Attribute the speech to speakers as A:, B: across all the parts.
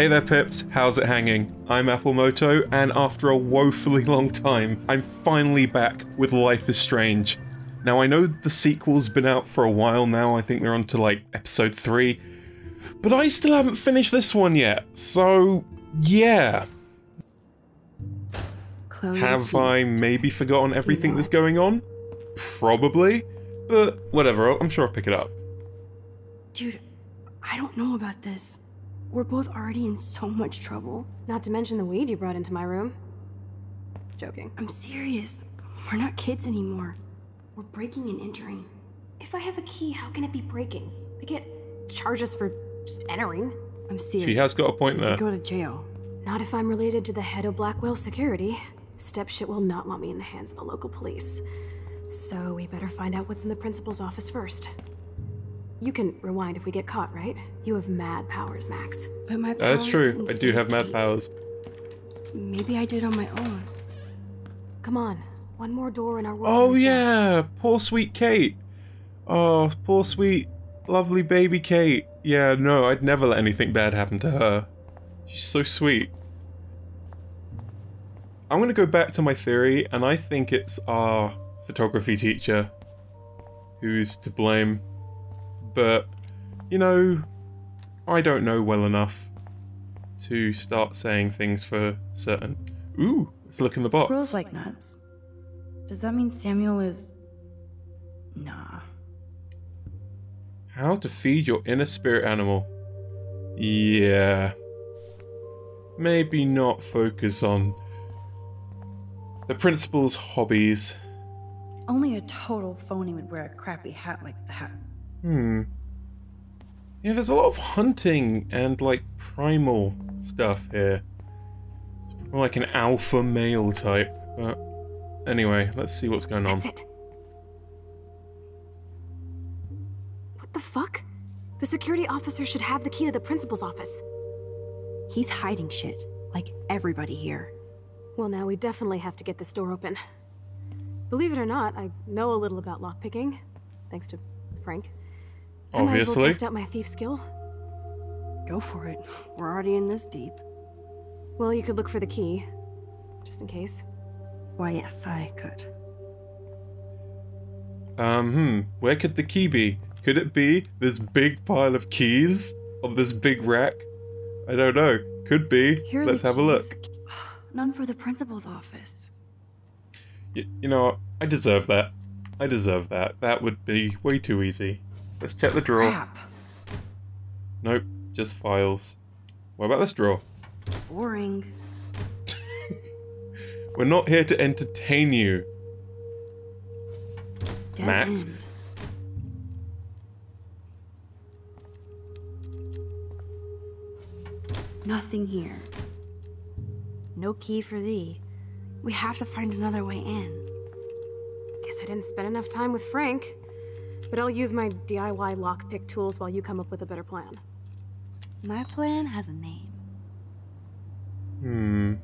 A: Hey there, Pips. How's it hanging? I'm Applemoto, and after a woefully long time, I'm finally back with Life is Strange. Now, I know the sequel's been out for a while now. I think they're on to like episode 3. But I still haven't finished this one yet. So, yeah.
B: Chloe
A: Have I maybe forgotten everything that's going on? Probably. But whatever, I'm sure I'll pick it up.
B: Dude, I don't know about this. We're both already in so much trouble.
C: Not to mention the weed you brought into my room. Joking.
B: I'm serious. We're not kids anymore. We're breaking and entering.
C: If I have a key, how can it be breaking? They get charge us for just entering.
B: I'm serious.
A: She has got a point
B: we
A: there.
B: go to jail.
C: Not if I'm related to the head of Blackwell Security. Stepshit will not want me in the hands of the local police. So we better find out what's in the principal's office first. You can rewind if we get caught, right? You have mad powers, Max.
B: But my
A: That's true. I do have mad
B: Kate.
A: powers.
B: Maybe I did on my own.
C: Come on, one more door in our world.
A: Oh yeah, poor sweet Kate. Oh, poor sweet, lovely baby Kate. Yeah, no, I'd never let anything bad happen to her. She's so sweet. I'm gonna go back to my theory, and I think it's our photography teacher who's to blame. But, you know, I don't know well enough to start saying things for certain. Ooh, let's look in the box.
D: Squirrels like nuts. Does that mean Samuel is. Nah.
A: How to feed your inner spirit animal. Yeah. Maybe not focus on the principal's hobbies.
D: Only a total phony would wear a crappy hat like that.
A: Hmm. Yeah, there's a lot of hunting and like primal stuff here. It's more like an alpha male type. But anyway, let's see what's going on.
C: It. What the fuck? The security officer should have the key to the principal's office.
B: He's hiding shit, like everybody here.
C: Well, now we definitely have to get this door open. Believe it or not, I know a little about lockpicking, thanks to Frank. I might as well test out my thief skill.
B: Go for it. We're already in this deep.
C: Well, you could look for the key, just in case.
B: Why, yes, I could.
A: Um, hmm. Where could the key be? Could it be this big pile of keys on this big rack? I don't know. Could be.
D: Here
A: Let's have a look.
D: None for the principal's office.
A: Y- you know? I deserve that. I deserve that. That would be way too easy. Let's check the drawer.
D: Crap.
A: Nope, just files. What about this drawer?
B: Boring.
A: We're not here to entertain you.
B: Dead
A: Max?
B: end. Nothing here. No key for thee. We have to find another way in.
C: Guess I didn't spend enough time with Frank. But I'll use my DIY lockpick tools while you come up with a better plan.
B: My plan has a name.
A: Hmm.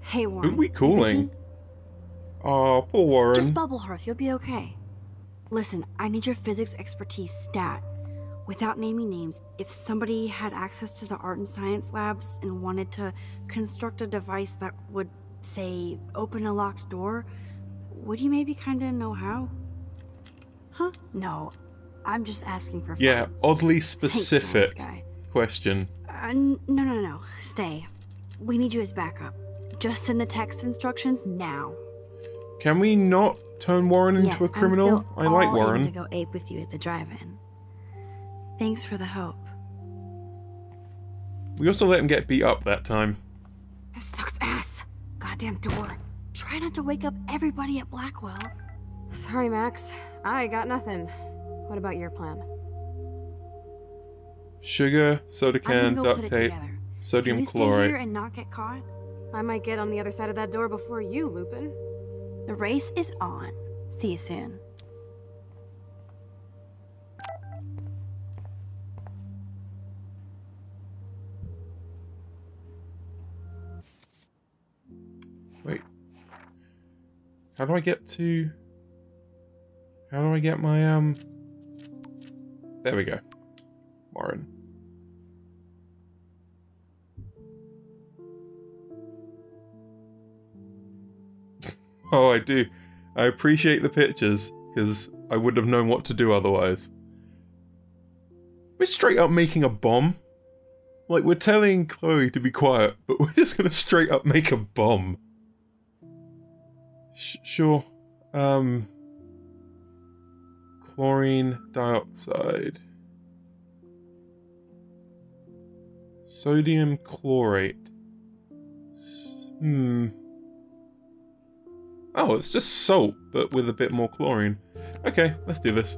B: Hey, Warren.
A: Who are we
B: you
A: calling? Oh, poor Warren.
B: Just bubble hearth, you'll be okay. Listen, I need your physics expertise stat. Without naming names, if somebody had access to the art and science labs and wanted to construct a device that would, say, open a locked door, would you maybe kinda know how? Huh? No. I'm just asking for fun.
A: yeah, oddly specific question.
B: Uh, no, no, no. Stay. We need you as backup. Just send the text instructions now.
A: Can we not turn Warren into
B: yes,
A: a criminal?
B: I'm still
A: I like
B: all
A: Warren.
B: to go ape with you at the drive-in. Thanks for the help.
A: We also let him get beat up that time.
C: This sucks ass. Goddamn door.
B: Try not to wake up everybody at Blackwell.
C: Sorry, Max. I got nothing. What about your plan?
A: Sugar, soda
B: I'm gonna
A: can,
B: go
A: duct
B: put it
A: tape,
B: together.
A: sodium
B: Can you stay here
A: chloride.
B: and not get caught?
C: I might get on the other side of that door before you, Lupin.
B: The race is on. See you soon.
A: Wait. How do I get to... How do I get my, um... There we go. Warren. oh, I do. I appreciate the pictures, because I wouldn't have known what to do otherwise. We're straight up making a bomb. Like, we're telling Chloe to be quiet, but we're just gonna straight up make a bomb. Sh- sure. Um. Chlorine dioxide. Sodium chlorate. S- Hmm. Oh, it's just salt, but with a bit more chlorine. Okay, let's do this.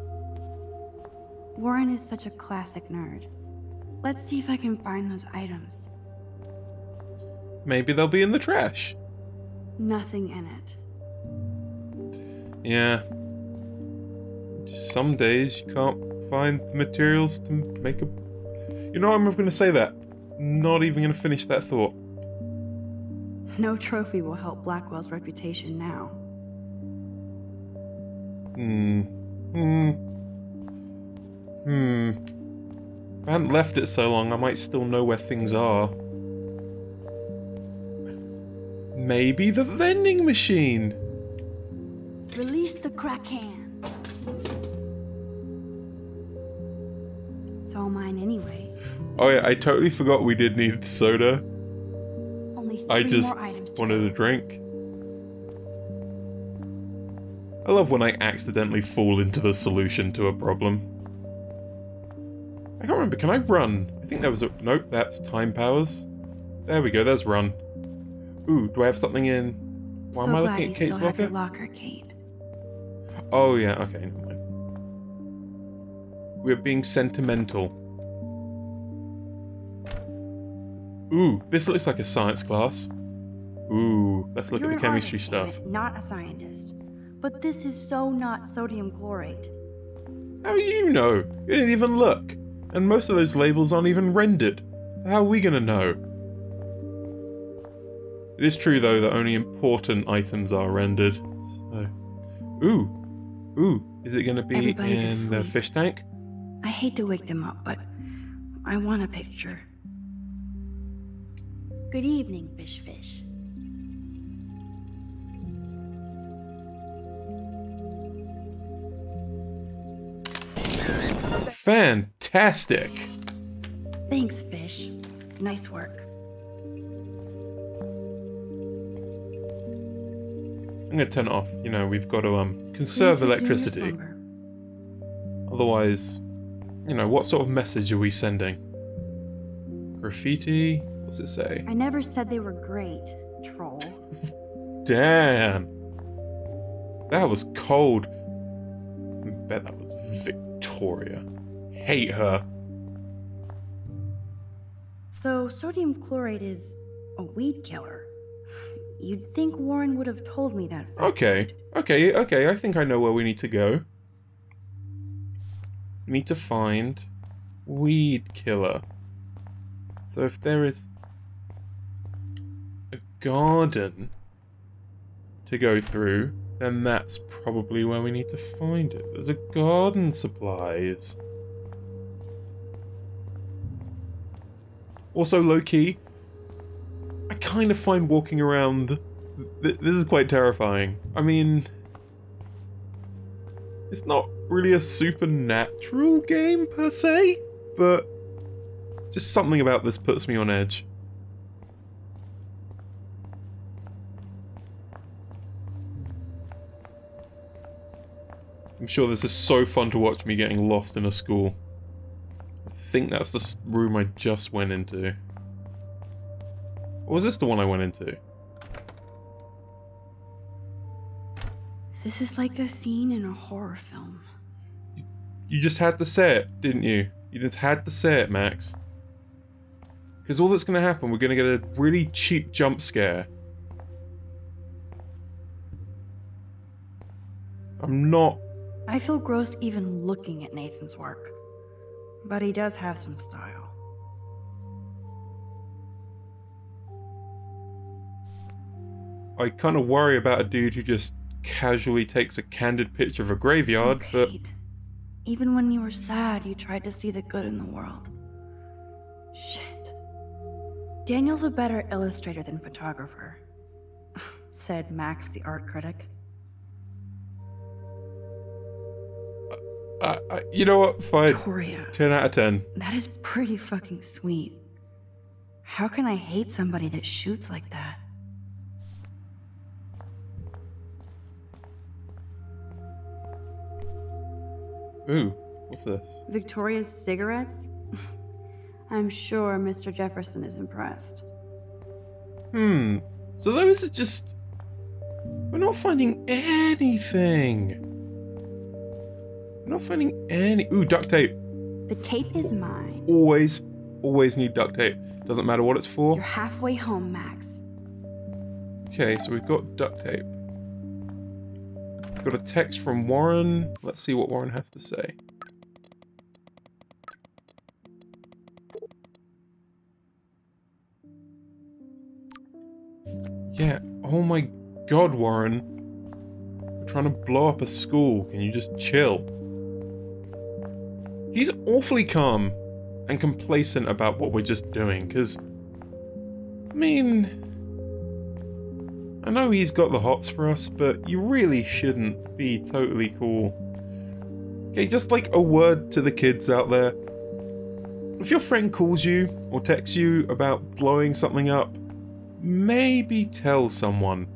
B: Warren is such a classic nerd. Let's see if I can find those items.
A: Maybe they'll be in the trash.
B: Nothing in it.
A: Yeah. Just some days you can't find the materials to make a. You know, I'm going to say that. Not even going to finish that thought.
B: No trophy will help Blackwell's reputation now.
A: Hmm. Hmm. Hmm. If I hadn't left it so long, I might still know where things are. Maybe the vending machine.
B: Release the Kraken. It's all mine anyway.
A: Oh yeah, I totally forgot we did need soda.
B: Only three
A: I just
B: more items to
A: wanted a drink. I love when I accidentally fall into the solution to a problem. I can't remember, can I run? I think there was a... Nope, that's time powers. There we go, there's run. Ooh, do I have something in... Why
B: so
A: am I looking at Kate's
B: still have your
A: locker?
B: locker, Kate.
A: Oh yeah, okay, never mind. We're being sentimental. Ooh, this looks like a science class. Ooh, let's look
B: You're
A: at the chemistry stuff.
B: it, not a scientist. But this is so not sodium chlorate.
A: How do you know? You didn't even look. And most of those labels aren't even rendered. So how are we gonna know? It is true though that only important items are rendered. So, ooh, ooh, is it gonna be
B: Everybody's
A: in the fish tank?
B: I hate to wake them up, but I want a picture. Good evening, Fish Fish.
A: Fantastic.
B: Thanks, Fish. Nice work.
A: I'm gonna turn it off. You know, we've got to um conserve electricity. Otherwise, you know, what sort of message are we sending? Graffiti? What's it say?
B: I never said they were great, troll.
A: Damn. That was cold. I bet that was Victoria. Hate her.
B: So, sodium chlorate is a weed killer. You'd think Warren would have told me that. first.
A: Okay, okay, okay, I think I know where we need to go. We need to find Weed Killer. So if there is a garden to go through, then that's probably where we need to find it. The garden supplies. Also, low key, I kind of find walking around. Th- this is quite terrifying. I mean, it's not really a supernatural game per se, but just something about this puts me on edge. I'm sure this is so fun to watch me getting lost in a school. I think that's the room I just went into. Or was this the one I went into?
B: This is like a scene in a horror film.
A: You just had to say it, didn't you? You just had to say it, Max. Because all that's going to happen, we're going to get a really cheap jump scare. I'm not.
B: I feel gross even looking at Nathan's work. But he does have some style.
A: I kind of worry about a dude who just casually takes a candid picture of a graveyard,
B: Oh,
A: but
B: Even when you were sad, you tried to see the good in the world. Shit. Daniel's a better illustrator than photographer.
D: said Max, the art critic.
A: You know what? Fine.
D: Victoria,
A: 10 out of 10.
D: that is pretty fucking sweet. How can I hate somebody that shoots like that?
A: Ooh, what's this?
B: Victoria's cigarettes? I'm sure Mr. Jefferson is impressed.
A: Hmm. So those are just. We're not finding anything. We're not finding any. Ooh, duct tape.
B: The tape is mine.
A: Always, always need duct tape. Doesn't matter what it's for.
B: You're halfway home, Max.
A: Okay, so we've got duct tape. Got a text from Warren. Let's see what Warren has to say. Yeah, oh my god, Warren. We're trying to blow up a school. Can you just chill? He's awfully calm and complacent about what we're just doing, because. I mean. I know he's got the hots for us, but you really shouldn't be totally cool. Okay, just like a word to the kids out there. If your friend calls you or texts you about blowing something up, maybe tell someone.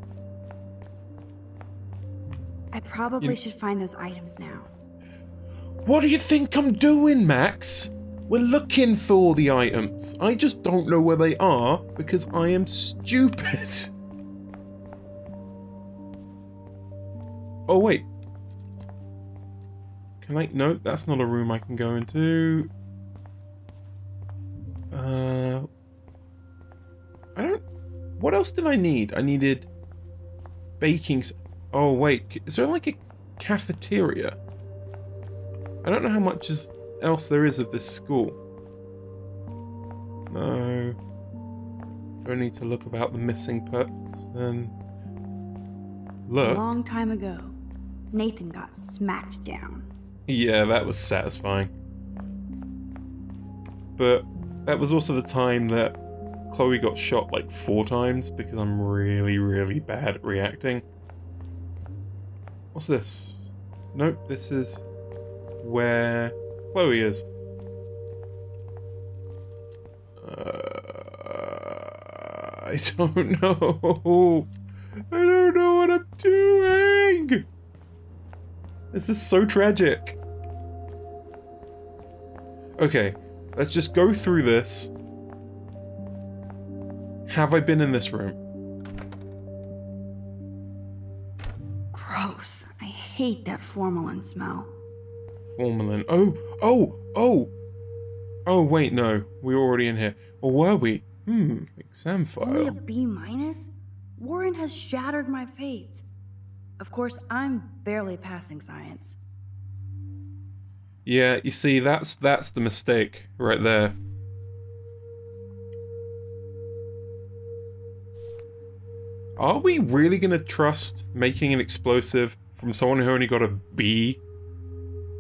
B: I probably
A: You-
B: should find those items now.
A: What do you think I'm doing, Max? We're looking for the items. I just don't know where they are because I am stupid. Oh, wait. Can I? No, that's not a room I can go into. Uh. I don't. What else did I need? I needed baking. Oh, wait. Is there like a cafeteria? I don't know how much is, else there is of this school. No. Don't need to look about the missing person.
B: A
A: Look.
B: long time ago, Nathan got smacked down.
A: Yeah, that was satisfying. But that was also the time that Chloe got shot like four times because I'm really, really bad at reacting. What's this? Nope, this is where Chloe is. Uh, I don't know. This is so tragic. Okay, let's just go through this. Have I been in this room?
B: Gross. I hate that formalin smell.
A: Formalin. Oh, oh, oh! Oh, wait, no. We were already in here. Or were we? Hmm, exam file.
B: Only a. B minus? Warren has shattered my faith. Of course, I'm barely passing science.
A: Yeah, you see, that's that's the mistake right there. Are we really going to trust making an explosive from someone who only got a B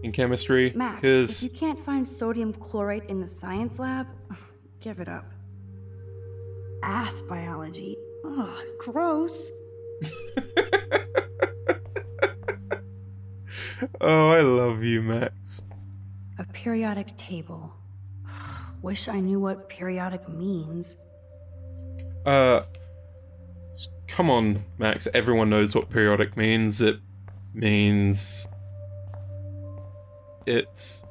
A: in chemistry?
B: Max, if
A: Because
B: you can't find sodium chlorate in the science lab, give it up. Ass biology. Ugh, gross.
A: oh, I love you, Max.
B: A periodic table. Wish I knew what periodic means.
A: Uh, come on, Max. Everyone knows what periodic means. It means it's.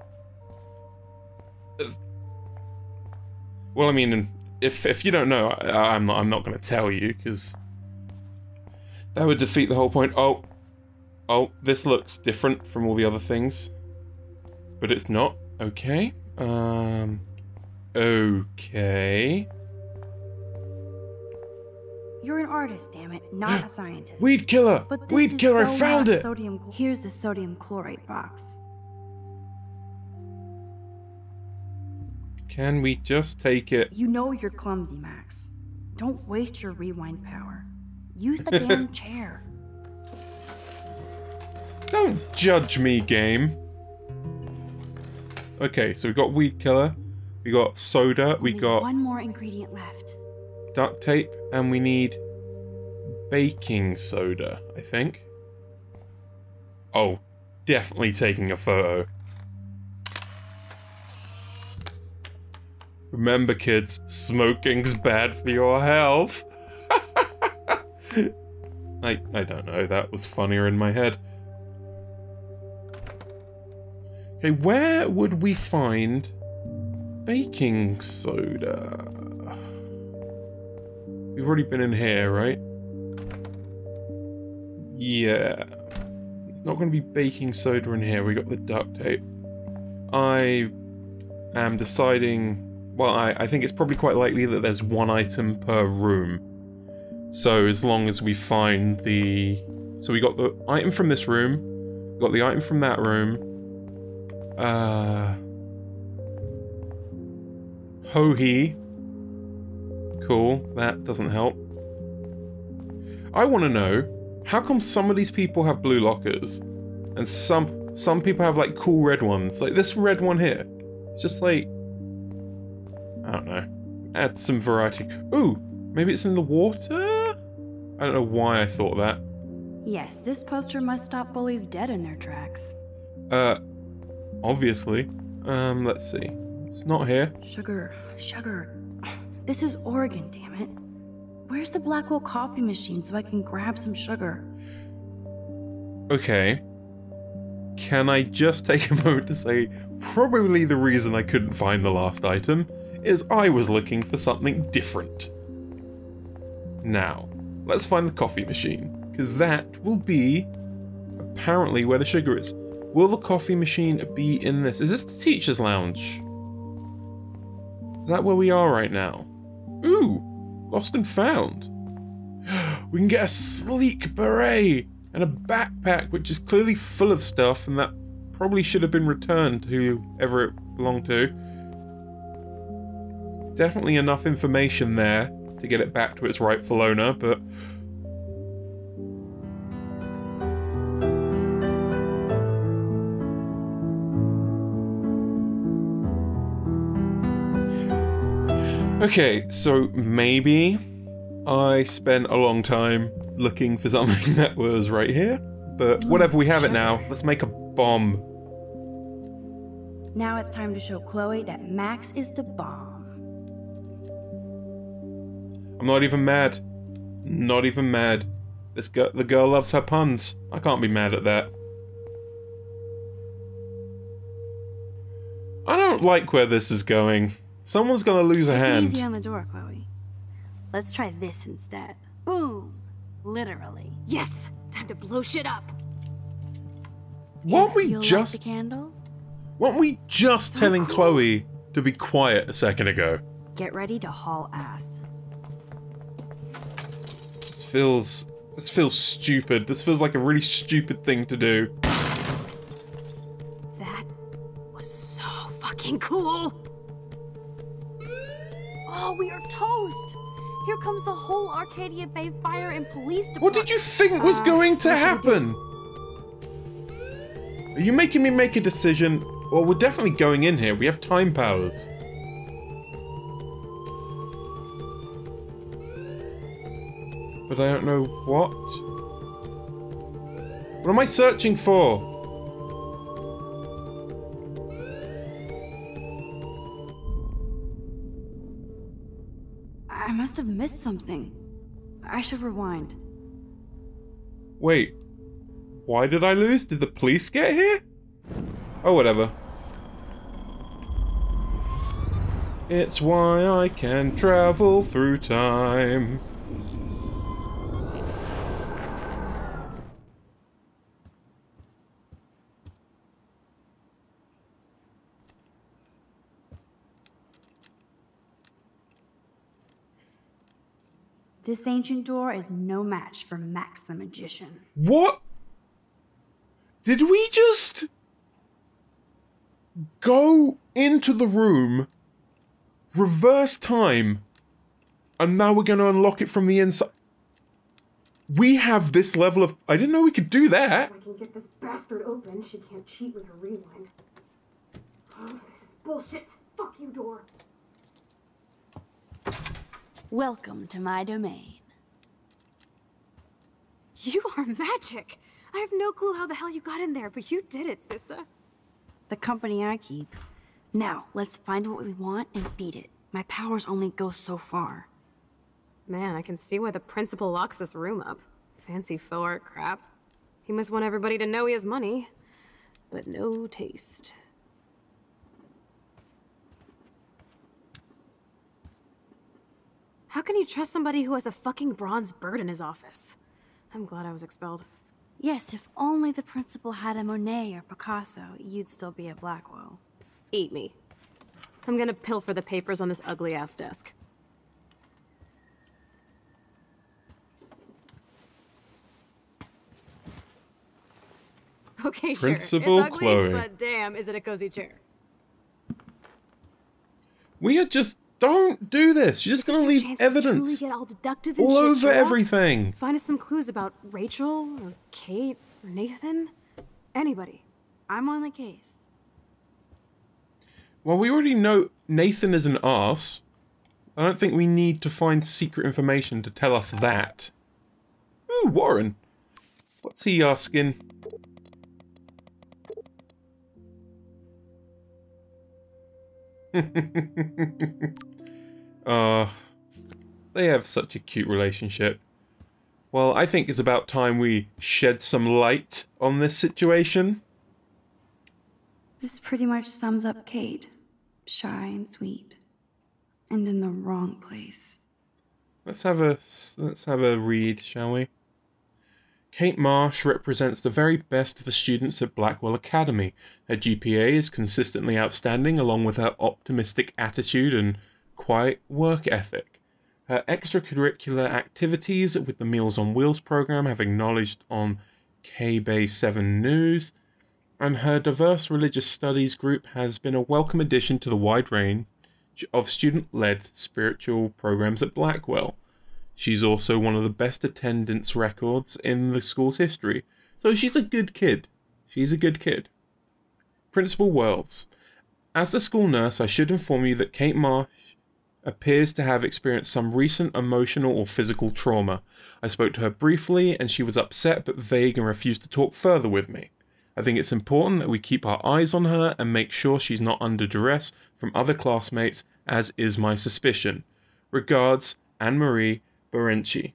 A: Well, I mean, if if you don't know, I, I'm not. I'm not going to tell you because that would defeat the whole point. Oh, oh, this looks different from all the other things, but it's not. Okay. Um. Okay.
B: You're an artist, damn it, not a scientist.
A: Weed killer!
B: But
A: Weed killer!
B: so
A: I found it!
B: Sodium. Here's the sodium chlorate box.
A: Can we just take it?
B: You know you're clumsy, Max. Don't waste your rewind power. Use the damn chair.
A: Don't judge me, game. Okay, so we got weed killer, we got soda, we
B: Only
A: got
B: one more ingredient left.
A: duct tape, and we need baking soda, I think. Oh, definitely taking a photo. Remember, kids, smoking's bad for your health. I I don't know. That was funnier in my head. Okay, where would we find baking soda? We've already been in here, right? Yeah. It's not going to be baking soda in here. We got the duct tape. I am deciding. Well, I, I think it's probably quite likely that there's one item per room. So as long as we find the... So we got the item from this room, got the item from that room, uh... Ho-he. Cool, that doesn't help. I want to know, how come some of these people have blue lockers, and some some people have like cool red ones, like this red one here. It's just like, I don't know, add some variety. Ooh, maybe it's in the water? I don't know why I thought that.
D: Yes, this poster must stop bullies dead in their tracks.
A: Uh, obviously. Um, let's see. It's not here.
D: Sugar, sugar. This is Oregon, damn it. Where's the Blackwell coffee machine so I can grab some sugar?
A: Okay. Can I just take a moment to say, probably the reason I couldn't find the last item is I was looking for something different. Now, let's find the coffee machine, because that will be apparently where the sugar is. Will the coffee machine be in this? Is this the teacher's lounge? Is that where we are right now? Ooh, lost and found. We can get a sleek beret and a backpack which is clearly full of stuff and that probably should have been returned to whoever it belonged to. Definitely enough information there to get it back to its rightful owner, but Okay, so maybe I spent a long time looking for something that was right here, but oh, whatever, we have it now. Let's make a bomb.
D: Now it's time to show Chloe that Max is the bomb.
A: I'm not even mad. Not even mad. This girl, the girl loves her puns. I can't be mad at that. I don't like where this is going. Someone's gonna lose a hand.
B: easy on the door, Chloe. Let's try this instead. Boom! Literally.
C: Yes! Time to blow shit up!
A: Weren't we just
B: the candle?
A: weren't we just
B: So
A: telling
B: cool.
A: Chloe to be quiet a second ago?
B: Get ready to haul ass.
A: This feels this feels stupid. This feels like a really stupid thing to do.
C: That was so fucking cool!
B: We are toast! Here comes the whole Arcadia Bay Fire and Police Department.
A: What did you think was
C: Uh,
A: going to
C: what should we
A: happen? Are you making me make a decision? Well, we're definitely going in here. We have time powers. But I don't know what. What am I searching for?
B: Missed something. I should rewind.
A: Wait. Why did I lose? Did the police get here? Oh, whatever. It's why I can travel through time.
B: This ancient door is no match for Max the Magician.
A: What? Did we just go into the room, reverse time, and now we're going to unlock it from the inside? We have this level of. I didn't know we could do that.
C: I can get this bastard open. She can't cheat with her rewind. Oh, this is bullshit. Fuck you, door.
B: Welcome to my domain.
C: You are magic! I have no clue how the hell you got in there, but you did it, sister.
B: The company I keep. Now, let's find what we want and beat it. My powers only go so far.
C: Man, I can see why the principal locks this room up. Fancy faux art crap. He must want everybody to know he has money, but no taste. How can you trust somebody who has a fucking bronze bird in his office? I'm glad I was expelled.
B: Yes, if only the principal had a Monet or Picasso, you'd still be at Blackwell.
C: Eat me. I'm gonna pilfer the papers on this ugly-ass desk. Okay, sure.
A: Principal
C: it's ugly,
A: Chloe.
C: but damn, is it a cozy chair?
A: We are just don't do this. You're just
C: This
A: gonna leave
C: to
A: evidence
C: get all deductive
A: all over everything.
C: Find us some clues about Rachel or Kate or Nathan. Anybody.
B: I'm on the case.
A: Well, we already know Nathan is an ass. I don't think we need to find secret information to tell us that. Ooh, Warren. What's he asking? uh, they have such a cute relationship. Well, I think it's about time we shed some light on this situation.
B: This pretty much sums up Kate. Shy and sweet. And in the wrong place.
A: Let's have a let's have a read, shall we? Kate Marsh represents the very best of the students at Blackwell Academy. Her GPA is consistently outstanding, along with her optimistic attitude and quiet work ethic. Her extracurricular activities with the Meals on Wheels program have acknowledged on K-Bay 7 News, and her diverse religious studies group has been a welcome addition to the wide range of student led spiritual programs at Blackwell. She's also one of the best attendance records in the school's history, so she's a good kid. She's a good kid. Principal Wells. As the school nurse, I should inform you that Kate Marsh appears to have experienced some recent emotional or physical trauma. I spoke to her briefly, and she was upset but vague and refused to talk further with me. I think it's important that we keep our eyes on her and make sure she's not under duress from other classmates, as is my suspicion. Regards, Anne Marie Berenci.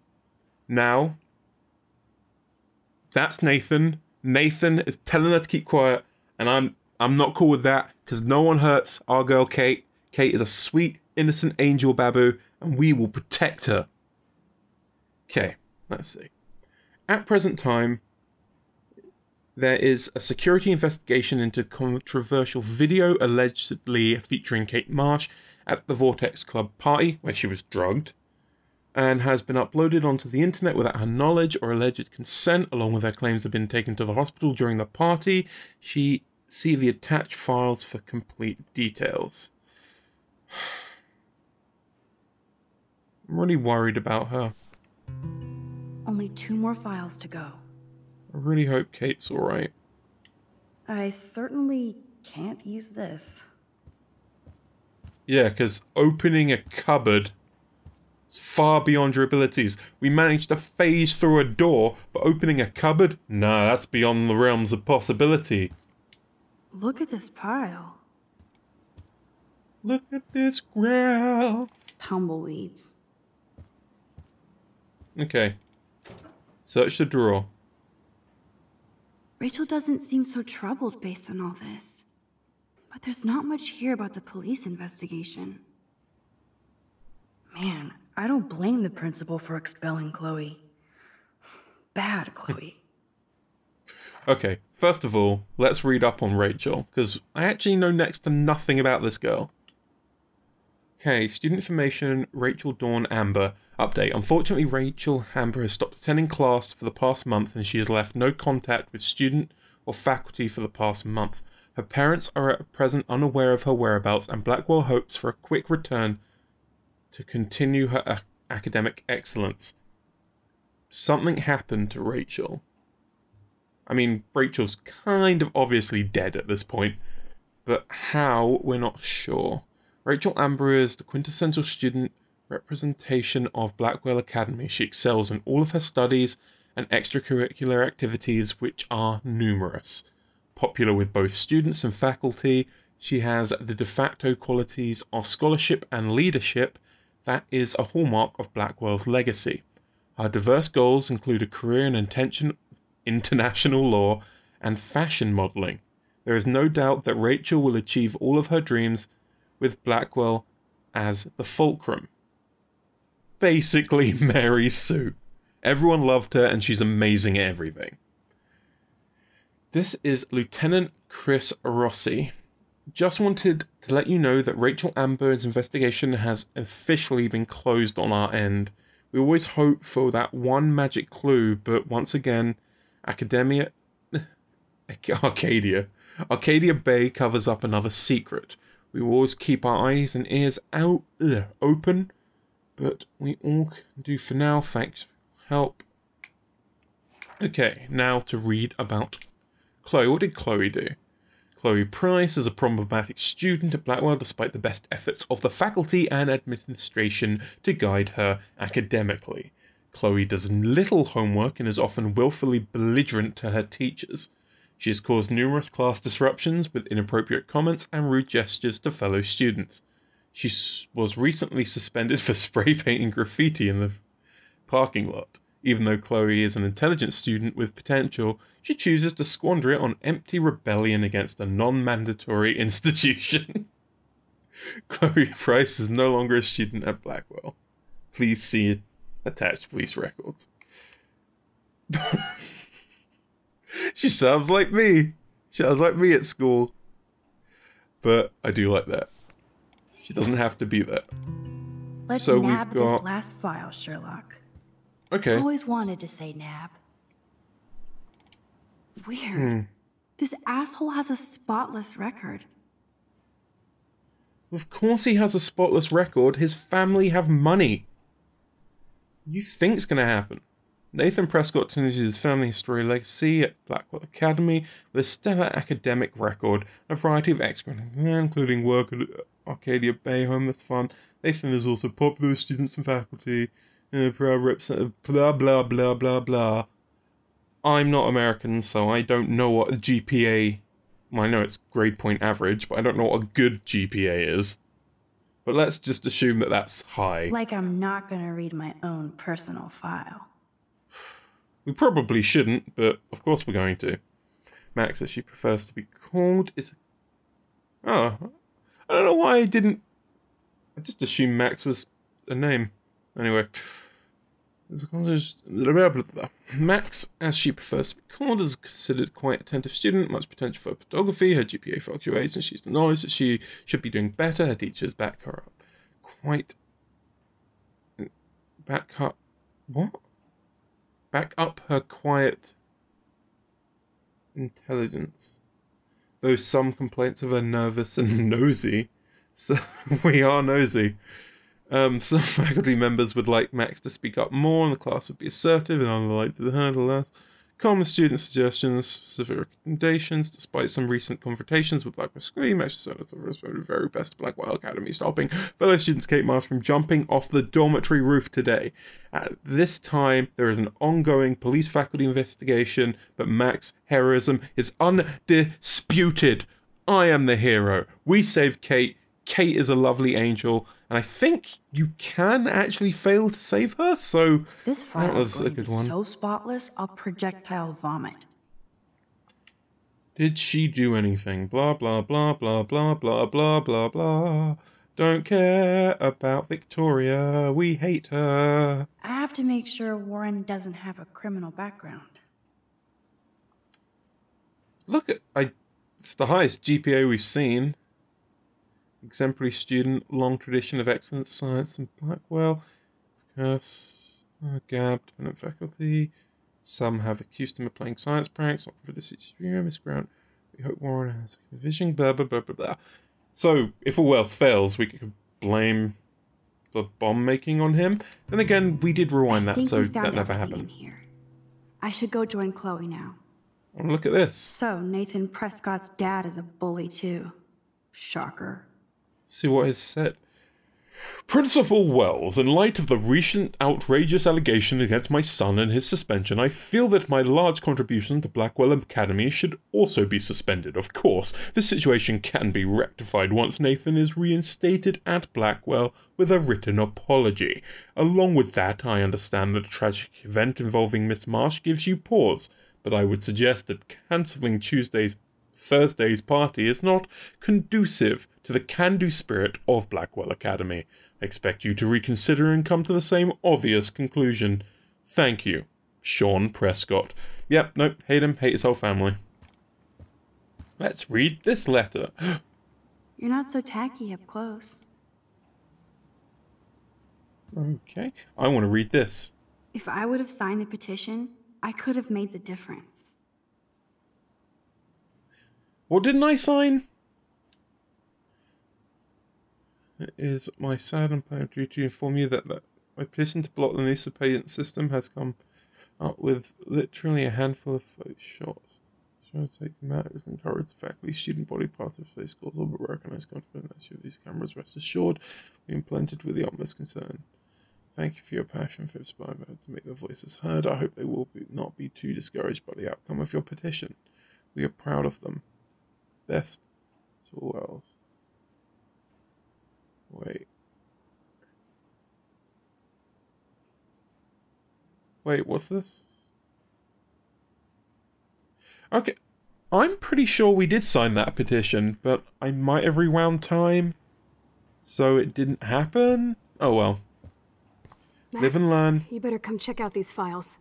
A: Now, that's Nathan. Nathan is telling her to keep quiet, and I'm I'm not cool with that because no one hurts our girl Kate. Kate is a sweet, innocent angel babu, and we will protect her. Okay, let's see. At present time, there is a security investigation into controversial video allegedly featuring Kate Marsh at the Vortex Club party where she was drugged and has been uploaded onto the internet without her knowledge or alleged consent, along with her claims of being taken to the hospital during the party. She see the attached files for complete details. I'm really worried about her.
B: Only two more files to go.
A: I really hope Kate's alright.
B: I certainly can't use this.
A: Yeah, because opening a cupboard is far beyond your abilities. We managed to phase through a door, but opening a cupboard? Nah, that's beyond the realms of possibility.
B: Look at this pile.
A: Look at this graph.
B: Tumbleweeds.
A: Okay. Search the drawer.
B: Rachel doesn't seem so troubled based on all this. But there's not much here about the police investigation. Man, I don't blame the principal for expelling Chloe. Bad Chloe.
A: Okay, first of all, let's read up on Rachel, because I actually know next to nothing about this girl. Okay, student information Rachel Dawn Amber. Update. Unfortunately, Rachel Amber has stopped attending class for the past month and she has left no contact with student or faculty for the past month. Her parents are at present unaware of her whereabouts and Blackwell hopes for a quick return to continue her academic excellence. Something happened to Rachel. I mean, Rachel's kind of obviously dead at this point, but how, we're not sure. Rachel Amber is the quintessential student representation of Blackwell Academy. She excels in all of her studies and extracurricular activities which are numerous. Popular with both students and faculty, she has the de facto qualities of scholarship and leadership that is a hallmark of Blackwell's legacy. Her diverse goals include a career in international law and fashion modeling. There is no doubt that Rachel will achieve all of her dreams with Blackwell as the fulcrum. Basically, Mary Sue. Everyone loved her, and she's amazing at everything. This is Lieutenant Chris Rossi. Just wanted to let you know that Rachel Amber's investigation has officially been closed on our end. We always hope for that one magic clue, but once again, Academia. Arcadia. Arcadia Bay covers up another secret. We will always keep our eyes and ears out ugh, open, but we all can do for now, thanks. Help. Okay, now to read about Chloe. What did Chloe do? Chloe Price is a problematic student at Blackwell despite the best efforts of the faculty and administration to guide her academically. Chloe does little homework and is often willfully belligerent to her teachers. She has caused numerous class disruptions with inappropriate comments and rude gestures to fellow students. She was recently suspended for spray painting graffiti in the parking lot. Even though Chloe is an intelligent student with potential, she chooses to squander it on empty rebellion against a non mandatory institution. Chloe Price is no longer a student at Blackwell. Please see attached police records. she sounds like me. She sounds like me at school. But I do like that. She doesn't have to be that.
D: Let's
A: So
D: nab
A: we've got-
D: this last file, Sherlock.
A: Okay.
D: I Always wanted to say nab.
B: Weird.
A: Hmm.
B: This asshole has a spotless record.
A: Of course he has a spotless record. His family have money. You think's gonna happen? Nathan Prescott continues his family history legacy at Blackwell Academy with a stellar academic record, a variety of expert, including work at Arcadia Bay Home. That's fun. Nathan is also popular with students and faculty, and a proud representative. Blah blah blah blah blah. I'm not American, so I don't know what a GPA well, I know it's grade point average, but I don't know what a good GPA is. But let's just assume that that's high.
D: Like I'm not gonna read my own personal file.
A: We probably shouldn't, but of course we're going to. Max, as she prefers to be called, is. Oh, I don't know why I didn't. I just assumed Max was a name. Anyway. Uh, Max, as she prefers to be called, is considered quite attentive student, much potential for photography. Her GPA fluctuates, and she's acknowledged that she should be doing better. Her teachers back her up. Quite. Uh, back up. What? Back up her quiet intelligence. Though some complaints of her nervous and nosy. So we are nosy. Um, some faculty members would like Max to speak up more, and the class would be assertive and unlikely to handle less. Common student suggestions, specific recommendations. Despite some recent confrontations with Blackwell Scream, Max respond the very best Blackwell Academy, stopping fellow students Kate Marsh from jumping off the dormitory roof today. At this time, there is an ongoing police faculty investigation, but Max's heroism is undisputed. I am the hero. We saved Kate. Kate is a lovely angel, and I think you can actually fail to save her. So
D: This file
A: was
D: is
A: a good one.
D: so spotless, I'll projectile vomit.
A: Did she do anything? Blah blah blah blah blah blah blah blah blah. Don't care about Victoria. We hate her.
D: I have to make sure Warren doesn't have a criminal background.
A: Look at I. It's the highest GPA we've seen. Exemplary student, long tradition of excellent science in Blackwell. Curse, uh, Gab, dependent faculty. Some have accused him of playing science pranks, not for this extreme Miss Grant. We hope Warren has a vision, blah blah blah blah blah. So, if all else fails, we could blame the bomb making on him. Then again, we did rewind
B: I
A: that, so that never happened.
B: Here. I should go join Chloe now.
A: Oh, look at this.
B: So Nathan Prescott's dad is a bully too. Shocker.
A: See what is said. Principal Wells, in light of the recent outrageous allegation against my son and his suspension, I feel that my large contribution to Blackwell Academy should also be suspended. Of course, this situation can be rectified once Nathan is reinstated at Blackwell with a written apology. Along with that, I understand that a tragic event involving Miss Marsh gives you pause, but I would suggest that cancelling Tuesday's Thursday's party is not conducive to the can do spirit of Blackwell Academy. I expect you to reconsider and come to the same obvious conclusion. Thank you, Sean Prescott. Yep, nope, hate him, hate his whole family. Let's read this letter.
B: You're not so tacky up close.
A: okay, I want to read this.
B: If I would have signed the petition, I could have made the difference.
A: What didn't I sign? It is my sad and proud duty to inform you that, that my petition to block the Noosa payment system has come up with literally a handful of shots. Trying to take matters and encourage the faculty, student body, part of space schools, all but recognize confidence of these cameras. Rest assured, we implemented with the utmost concern. Thank you for your passion for inspiring to make their voices heard. I hope they will be, not be too discouraged by the outcome of your petition. We are proud of them. Best, Wells. Wait. Wait, what's this? Okay, I'm pretty sure we did sign that petition, but I might have rewound time, so it didn't happen? Oh well.
C: Max,
A: Live and learn.
C: You better come check out these files.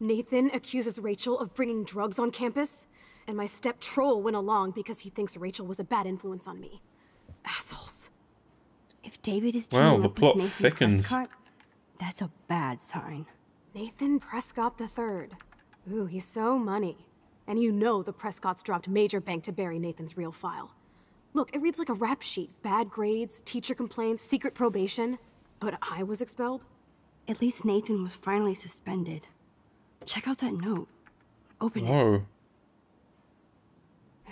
C: Nathan accuses Rachel of bringing drugs on campus, and my step troll went along because he thinks Rachel was a bad influence on me. Assholes.
B: If David is
A: Wow,
B: teaming
A: the
B: up
A: plot
B: with Nathan
A: thickens.
B: Prescott, that's a bad sign.
C: Nathan Prescott III. Ooh, he's so money. And you know the Prescotts dropped major bank to bury Nathan's real file. Look, it reads like a rap sheet. Bad grades, teacher complaints, secret probation. But I was expelled?
B: At least Nathan was finally suspended. Check out that note. Open it.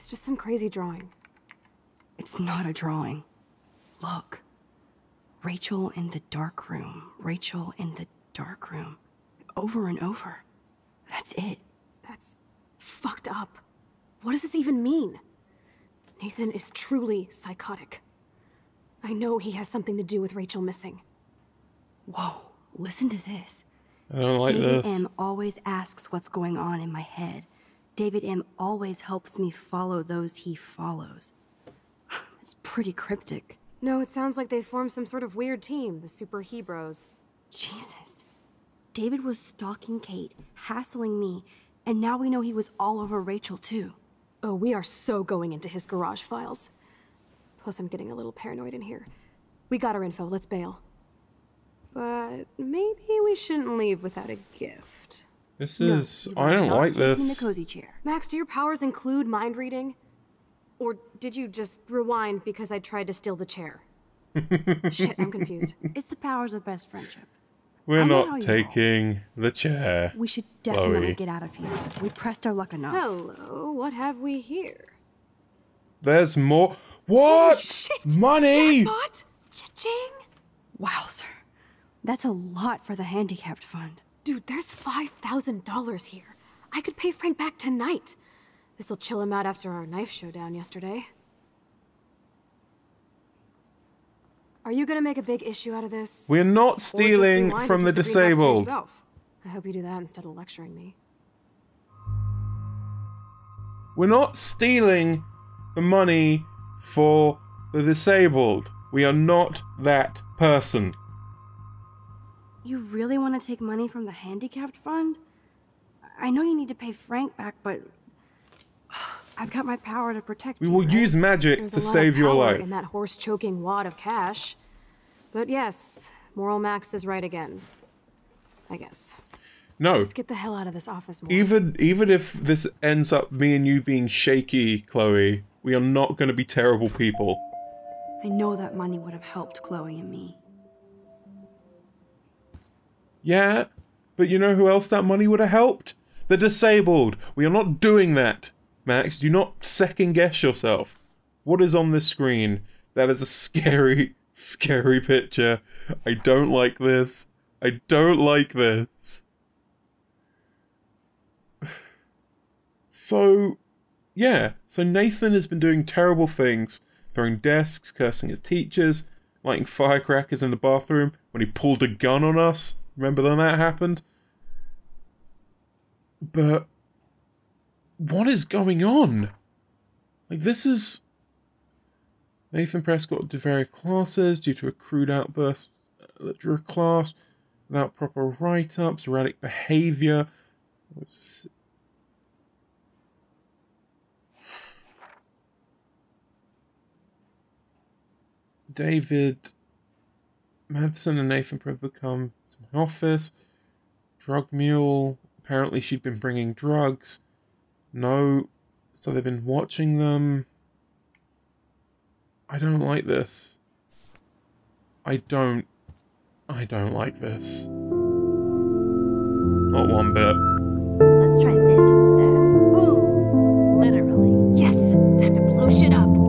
C: It's just some crazy drawing.
B: It's not a drawing. Look. Rachel in the dark room. Rachel in the dark room. Over and over. That's it.
C: That's fucked up. What does this even mean? Nathan is truly psychotic. I know he has something to do with Rachel missing.
B: Whoa. Listen to this.
A: I don't like
B: David
A: this.
B: M always asks what's going on in my head. David M always helps me follow those he follows. It's pretty cryptic.
C: No, it sounds like they formed some sort of weird team, the Super Hebrews.
B: Jesus. David was stalking Kate, hassling me, and now we know he was all over Rachel too.
C: Oh, we are so going into his garage files. Plus, I'm getting a little paranoid in here. We got our info, let's bail. But maybe we shouldn't leave without a gift.
A: This
B: No,
A: is.
B: you
A: I don't like
B: taking
A: this.
B: the cozy chair.
C: Max, do your powers include mind reading? Or did you just rewind because I tried to steal the chair? Shit, I'm confused.
B: It's the powers of best friendship.
A: We're
B: I
A: not
B: you roll.
A: taking the chair.
B: We should definitely
A: Chloe.
B: get out of here. We pressed our luck enough.
C: Hello, what have we here?
A: There's more. What?
C: Shit!
A: Money!
C: Jackpot! Cha-ching!
B: Wow, sir. That's a lot for the handicapped fund.
C: Dude, there's $5,000 here. I could pay Frank back tonight. This'll chill him out after our knife showdown yesterday. Are you gonna make a big issue out of this?
A: We're not stealing from the
C: take greenbacks for
A: disabled.
C: I hope you do that instead of lecturing me.
A: We're not stealing the money for the disabled. We are not that person.
B: You really want to take money from the handicapped fund? I know you need to pay Frank back, but I've got my power to protect
A: We
B: you.
A: will
B: right?
A: use magic
C: There's
A: to save your life.
C: in that horse-choking wad of cash. But yes, Moral Max is right again. I guess.
A: No,
C: Let's get the hell out of this office more.
A: even even if this ends up me and you being shaky, Chloe, we are not going to be terrible people.
B: I know that money would have helped Chloe and me.
A: Yeah, but you know who else that money would have helped? The disabled. We are not doing that, Max. Do not second guess yourself. What is on this screen? That is a scary, scary picture. I don't like this. I don't like this. So, yeah. So Nathan has been doing terrible things, throwing desks, cursing his teachers, lighting firecrackers in the bathroom when he pulled a gun on us. Remember when that happened? But what is going on? Like this is Nathan Prescott to various classes due to uh, a crude outburst lecturer class without proper write-ups, erratic behavior. David Madsen and Nathan Prep come my office. Drug mule. Apparently, she'd been bringing drugs. No. So they've been watching them. I don't like this. I don't. I don't like this. Not one bit.
B: Let's try this instead. Ooh, literally. Yes, time to blow shit up.